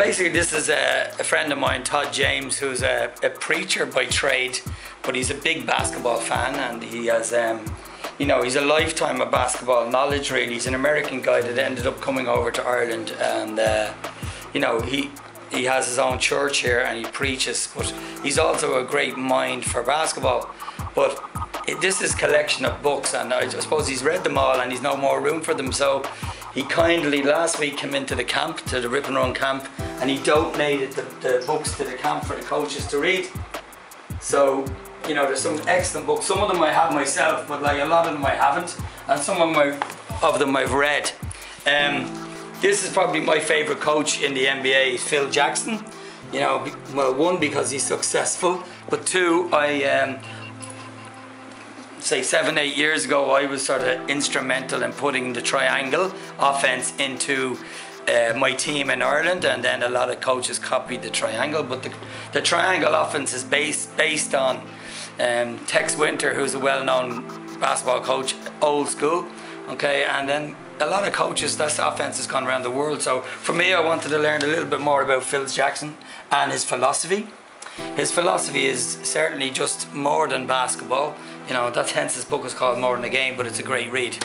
basically, this is a, a friend of mine, Todd James, who's a, a, preacher by trade, but he's a big basketball fan, and he has, um, you know, he's a lifetime of basketball knowledge. Really, he's an American guy that ended up coming over to Ireland, and uh, you know, he he has his own church here and he preaches, but he's also a great mind for basketball. But this is collection of books, and I suppose he's read them all, and he's no more room for them. So he kindly last week came into the camp, to the Rip and Run camp, and he donated the, the books to the camp for the coaches to read. So you know, there's some excellent books. Some of them I have myself, but like a lot of them I haven't, and some of, of them I've read. Um, this is probably my favorite coach in the NBA, Phil Jackson. You know, well, one because he's successful, but two, I um, say seven, eight years ago, I was sort of instrumental in putting the triangle offense into uh, my team in Ireland, and then a lot of coaches copied the triangle. But the, the triangle offense is based based on um, Tex Winter, who's a well-known basketball coach, old school. Okay, and then a lot of coaches, this offense has gone around the world. So for me, I wanted to learn a little bit more about Phil Jackson and his philosophy. His philosophy is certainly just more than basketball. You know, that's hence his book is called More Than a Game, but it's a great read.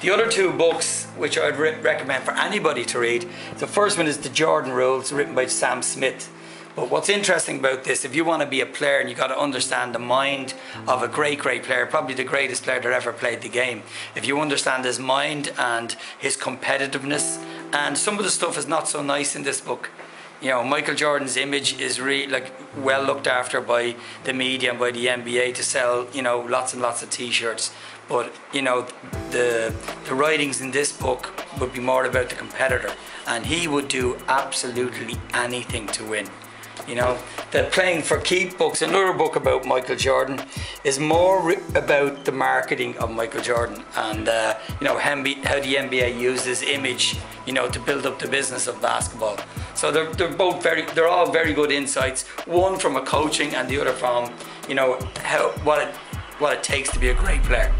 The other two books, which I'd re- recommend for anybody to read, the first one is The Jordan Rules, written by Sam Smith. But what's interesting about this, if you want to be a player and you got to understand the mind of a great, great player, probably the greatest player that ever played the game, if you understand his mind and his competitiveness, and some of the stuff is not so nice in this book. You know, Michael Jordan's image is really like well looked after by the media and by the NBA to sell, you know, lots and lots of T-shirts. But you know, the the writings in this book would be more about the competitor, and he would do absolutely anything to win. You know, the Playing for Keep books, another book about Michael Jordan, is more about the marketing of Michael Jordan and, uh, you know, how the NBA used uses image, you know, to build up the business of basketball. So they're, they're both very, they're all very good insights. One from a coaching and the other from, you know, how, what it, what it takes to be a great player.